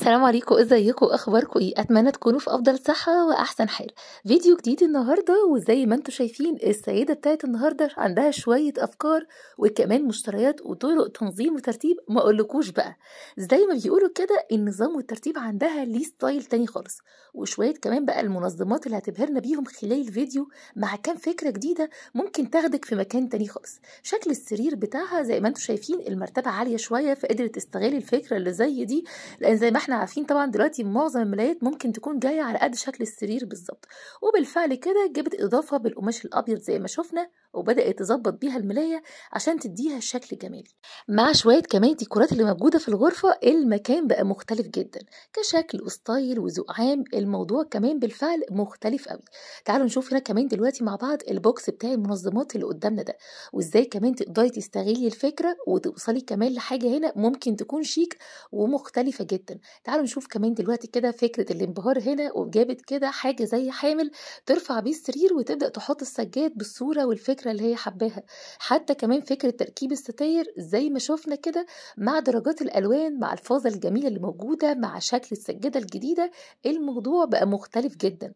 السلام عليكم إزيكم؟ أخباركم إيه؟ أتمنى تكونوا في أفضل صحة وأحسن حال. فيديو جديد النهارده وزي ما أنتم شايفين السيدة بتاعت النهارده عندها شوية أفكار وكمان مشتريات وطرق تنظيم وترتيب ما أقولكوش بقى. زي ما بيقولوا كده النظام والترتيب عندها ليه ستايل تاني خالص. وشوية كمان بقى المنظمات اللي هتبهرنا بيهم خلال الفيديو مع كام فكرة جديدة ممكن تاخدك في مكان تاني خالص. شكل السرير بتاعها زي ما أنتم شايفين المرتبة عالية شوية فقدرت تستغل الفكرة اللي زي دي لأن زي ما إحنا عارفين طبعا دلوقتي معظم الملايات ممكن تكون جاية على قد شكل السرير بالظبط. وبالفعل كده جابت إضافة بالقماش الأبيض زي ما شفنا وبدأت تظبط بيها الملاية عشان تديها شكل جمالي مع شوية كمان الديكورات اللي موجودة في الغرفة المكان بقى مختلف جدا. كشكل و style وذوق عام الموضوع كمان بالفعل مختلف قوي. تعالوا نشوف هنا كمان دلوقتي مع بعض ال box بتاع المنظمات اللي قدامنا ده. وإزاي كمان تقدري تستغلي الفكرة وتوصلي كمان لحاجة هنا ممكن تكون شيك ومختلفة جدا. تعالوا نشوف كمان دلوقتي كده فكرة الانبهار هنا وجابت كده حاجة زي حامل ترفع بيه السرير وتبدأ تحط السجاد بالصورة والفكرة اللي هي حباها. حتى كمان فكرة تركيب الستاير زي ما شفنا كده مع درجات الألوان مع الفازة الجميلة اللي موجودة مع شكل السجادة الجديدة الموضوع بقى مختلف جدا.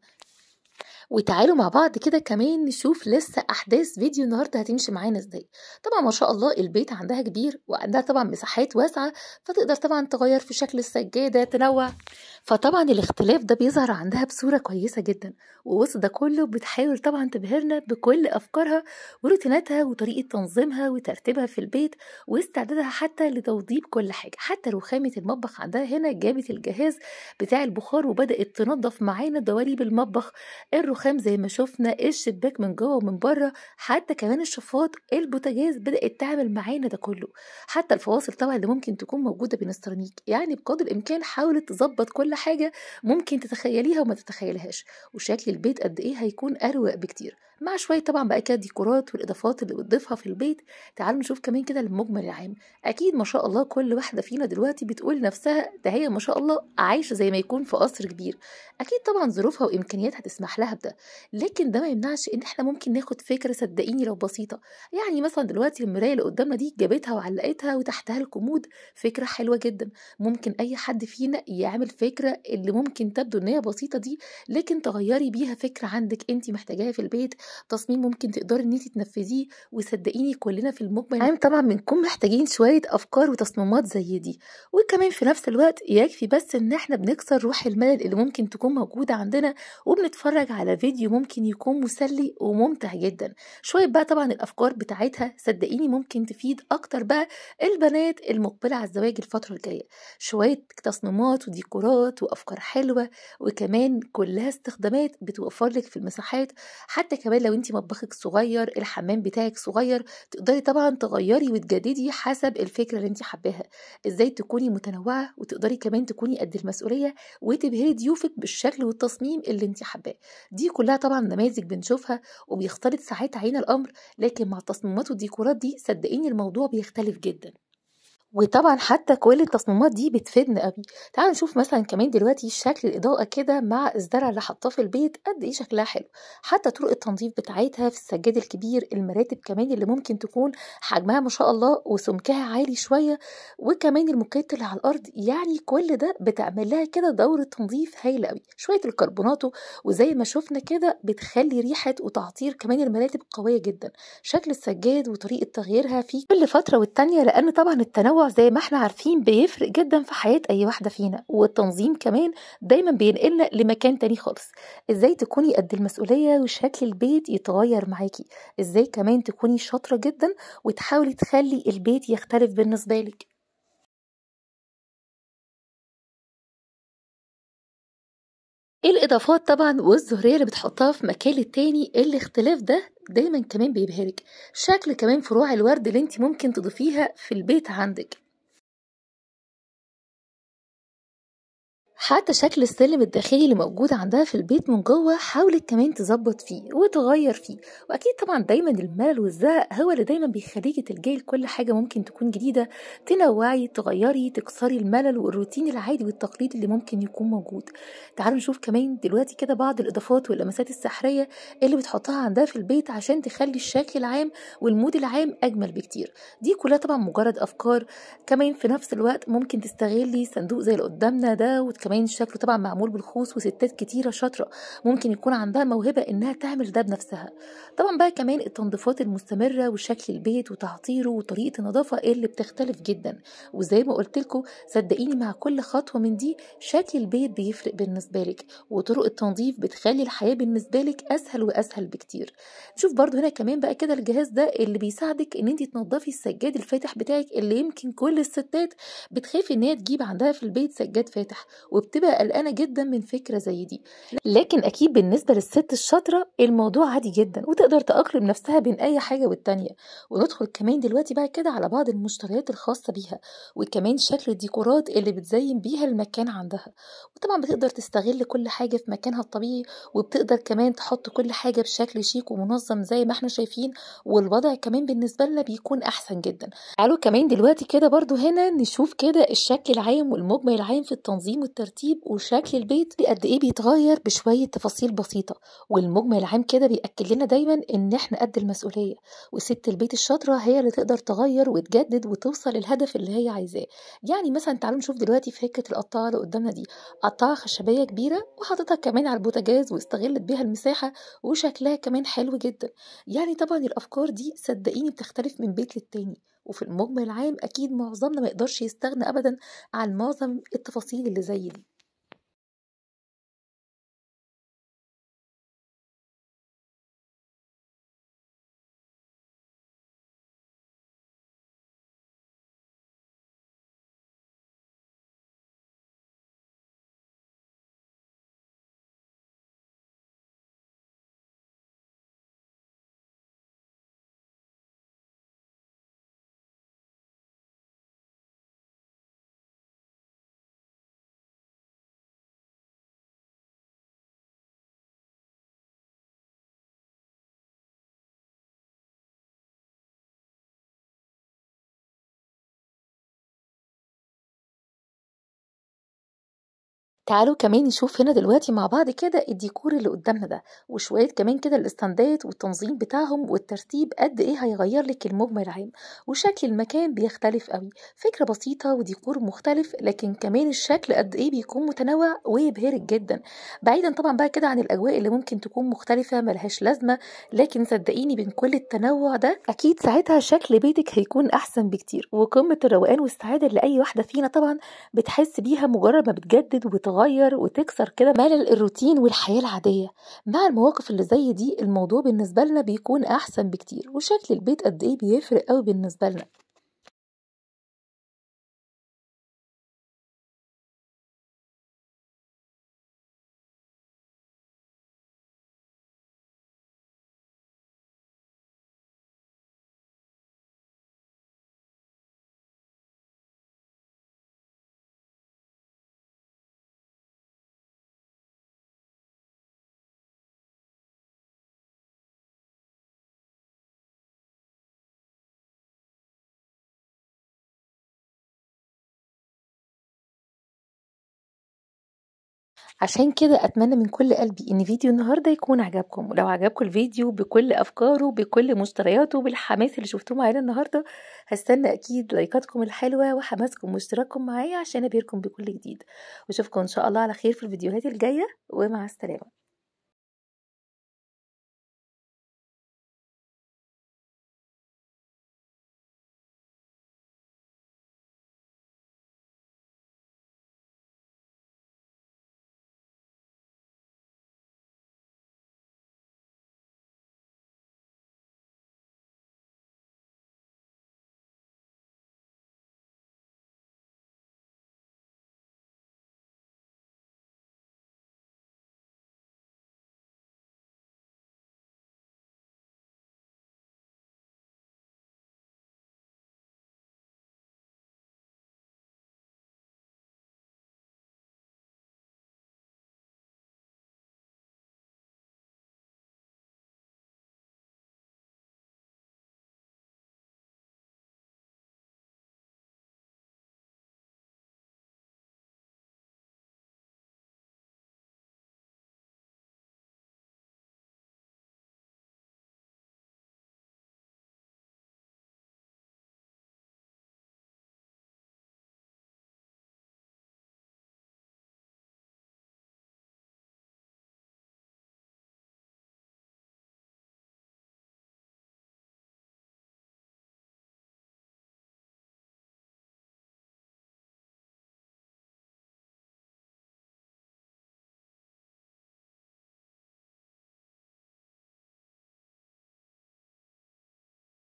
وتعالوا مع بعض كده كمان نشوف لسه أحداث فيديو النهارده هتمشي معانا إزاي. طبعا ما شاء الله البيت عندها كبير وعندها طبعا مساحات واسعة فتقدر طبعا تغير في شكل السجادة تنوع. فطبعا الاختلاف ده بيظهر عندها بصورة كويسة جدا ووسط ده كله بتحاول طبعا تبهرنا بكل أفكارها وروتيناتها وطريقة تنظيمها وترتيبها في البيت واستعدادها حتى لتوضيب كل حاجة. حتى رخامه المطبخ عندها هنا جابت الجهاز بتاع البخار وبدأت تنظف معانا دواليب المطبخ. الرخام زي ما شفنا الشباك من جوه ومن بره حتى كمان الشفاط البوتاجاز بدأت تعمل معانا ده كله. حتى الفواصل طبعا اللي ممكن تكون موجودة بين السيراميك يعني بقدر الإمكان حاولت تظبط كل حاجة ممكن تتخيليها وما تتخيلهاش وشكل البيت قد إيه هيكون أروق بكتير. مع شوية طبعا بقى كده ديكورات والإضافات اللي بتضيفها في البيت تعالوا نشوف كمان كده المجمل العام. أكيد ما شاء الله كل واحدة فينا دلوقتي بتقول لنفسها ده هي ما شاء الله عايشة زي ما يكون في قصر كبير. أكيد طبعا ظروفها وإمكانياتها تسمح لها بده لكن ده ما يمنعش إن إحنا ممكن ناخد فكرة صدقيني لو بسيطة. يعني مثلا دلوقتي المراية اللي قدامنا دي جابتها وعلقتها وتحتها الكومود فكرة حلوة جدا. ممكن أي حد فينا يعمل فكرة اللي ممكن تبدو إن هي بسيطة دي لكن تغيري بيها فكرة عندك انت محتاجاها في البيت تصميم ممكن تقدري إن انت تنفذيه وصدقيني كلنا في المجمل عام طبعا بنكون محتاجين شوية أفكار وتصميمات زي دي. وكمان في نفس الوقت يكفي بس إن إحنا بنكسر روح الملل اللي ممكن تكون موجودة عندنا وبنتفرج على فيديو ممكن يكون مسلي وممتع جدا. شوية بقى طبعا الأفكار بتاعتها صدقيني ممكن تفيد أكتر بقى البنات المقبلة على الزواج الفترة الجاية. شوية تصميمات وديكورات وأفكار حلوة وكمان كلها استخدامات بتوفر لك في المساحات حتى كمان لو انت مطبخك صغير الحمام بتاعك صغير تقدري طبعا تغيري وتجددي حسب الفكرة اللي انت حباها. إزاي تكوني متنوعة وتقدري كمان تكوني قد المسؤولية وتبهري ضيوفك بالشكل والتصميم اللي انت حباه. دي كلها طبعا نماذج بنشوفها وبيختلط ساعات علينا الأمر لكن مع التصميمات والديكورات دي صدقيني الموضوع بيختلف جدا. وطبعا حتى كل التصميمات دي بتفيدنا قوي تعالوا نشوف مثلا كمان دلوقتي شكل الإضاءة كده مع الزرع اللي حاطاه في البيت قد إيه شكلها حلو. حتى طرق التنظيف بتاعتها في السجاد الكبير المراتب كمان اللي ممكن تكون حجمها ما شاء الله وسمكها عالي شوية وكمان الموكيت اللي على الأرض يعني كل ده بتعمل لها كده دورة تنظيف هايلة قوي شوية الكربوناتو وزي ما شفنا كده بتخلي ريحة وتعطير كمان المراتب قوية جدا. شكل السجاد وطريقة تغييرها في كل فترة والتانية لأن طبعا التنوع زي ما إحنا عارفين بيفرق جدا في حياة أي واحدة فينا والتنظيم كمان دايما بينقلنا لمكان تاني خالص. إزاي تكوني قد المسؤولية وشكل البيت يتغير معاكي؟ إزاي كمان تكوني شاطرة جدا وتحاولي تخلي البيت يختلف بالنسبة لك؟ الإضافات طبعا والزهرية اللي بتحطها في مكان التاني؟ الاختلاف ده دايما كمان بيبهرك. شكل كمان فروع الورد اللي انت ممكن تضيفيها في البيت عندك. حتى شكل السلم الداخلي اللي موجود عندها في البيت من جوه حاولت كمان تظبط فيه وتغير فيه. وأكيد طبعا دايما الملل والزهق هو اللي دايما بيخليكي تلجئي لكل حاجة ممكن تكون جديدة. تنوعي تغيري تكسري الملل والروتين العادي والتقليدي اللي ممكن يكون موجود. تعالوا نشوف كمان دلوقتي كده بعض الإضافات واللمسات السحرية اللي بتحطها عندها في البيت عشان تخلي الشكل العام والمود العام أجمل بكتير. دي كلها طبعا مجرد أفكار. كمان في نفس الوقت ممكن تستغلي صندوق زي اللي قدامنا ده وكمان شكله طبعا معمول بالخوص وستات كتيرة شاطرة. ممكن يكون عندها موهبة إنها تعمل ده بنفسها. طبعا بقى كمان التنظيفات المستمرة وشكل البيت وتعطيره وطريقة النظافة اللي بتختلف جدا. وزي ما قلت لكم صدقيني مع كل خطوة من دي شكل البيت بيفرق بالنسبة لك وطرق التنظيف بتخلي الحياة بالنسبة لك أسهل وأسهل بكتير. نشوف برضو هنا كمان بقى كده الجهاز ده اللي بيساعدك إن انت تنظفي السجاد الفاتح بتاعك اللي يمكن كل الستات بتخاف إن هي تجيب عندها في البيت سجاد فاتح. وبتبقى قلقانة جدا من فكرة زي دي. لكن أكيد بالنسبة للست الشاطرة الموضوع عادي جدا وتقدر تأقلم نفسها بين أي حاجة والتانية. وندخل كمان دلوقتي بقى كده على بعض المشتريات الخاصة بيها وكمان شكل الديكورات اللي بتزين بيها المكان عندها. وطبعا بتقدر تستغل كل حاجة في مكانها الطبيعي وبتقدر كمان تحط كل حاجة بشكل شيك ومنظم زي ما إحنا شايفين والوضع كمان بالنسبة لنا بيكون أحسن جدا. تعالوا كمان دلوقتي كده برضو هنا نشوف كده الشكل العام والمجمل العام في التنظيم والترتيب. وشكل البيت قد إيه بيتغير بشوية تفاصيل بسيطة. والمجمل العام كده بيأكد لنا دايما إن إحنا قد المسؤولية وست البيت الشاطرة هي اللي تقدر تغير وتجدد وتوصل للهدف اللي هي عايزاه. يعني مثلا تعالوا نشوف دلوقتي فكره القطاعة اللي قدامنا دي. قطاعة خشبية كبيرة وحاططها كمان على البوتاجاز واستغلت بيها المساحة وشكلها كمان حلو جدا. يعني طبعا الأفكار دي صدقيني بتختلف من بيت للتاني. وفي المجمل العام أكيد معظمنا ما يقدرش يستغنى ابدا عن معظم التفاصيل اللي زي دي. تعالوا كمان نشوف هنا دلوقتي مع بعض كده الديكور اللي قدامنا ده وشوية كمان كده الاستندات والتنظيم بتاعهم والترتيب قد إيه هيغير لك المجمل العام وشكل المكان بيختلف قوي فكرة بسيطة وديكور مختلف لكن كمان الشكل قد إيه بيكون متنوع ويبهرك جدا. بعيدا طبعا بقى كده عن الأجواء اللي ممكن تكون مختلفة ملهاش لازمة لكن صدقيني بين كل التنوع ده أكيد ساعتها شكل بيتك هيكون أحسن بكتير وقمة الروقان والسعادة اللي أي واحدة فينا طبعا بتحس بيها مجرد ما بتجدد وتغير وتكسر كده ملل الروتين والحياة العادية. مع المواقف اللي زي دي الموضوع بالنسبة لنا بيكون أحسن بكتير وشكل البيت قد إيه بيفرق قوي بالنسبة لنا. عشان كده أتمنى من كل قلبي إن فيديو النهاردة يكون عجبكم. ولو عجبكم الفيديو بكل أفكاره بكل مشترياته بالحماس اللي شفتوه معانا النهاردة هستنى أكيد لايكاتكم الحلوة وحماسكم واشتراككم معايا عشان أبهركم بكل جديد. وأشوفكم إن شاء الله على خير في الفيديوهات الجاية ومع السلامة.